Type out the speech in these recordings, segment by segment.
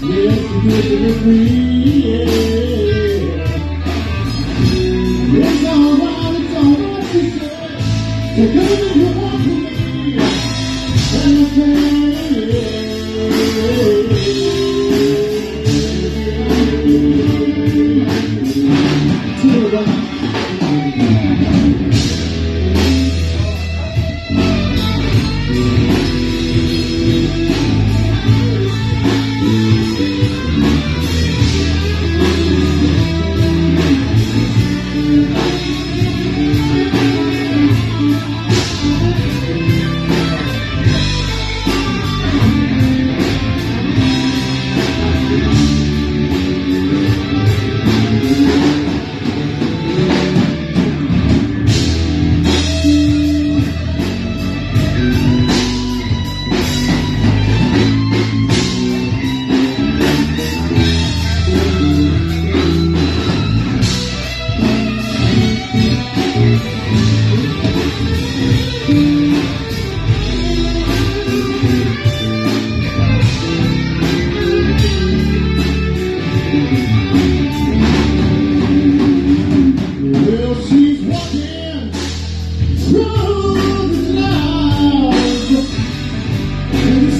Yes, yes, yes, yes. Yes, all right, it's all right to say. So come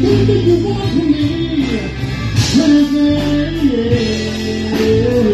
think you want me, baby.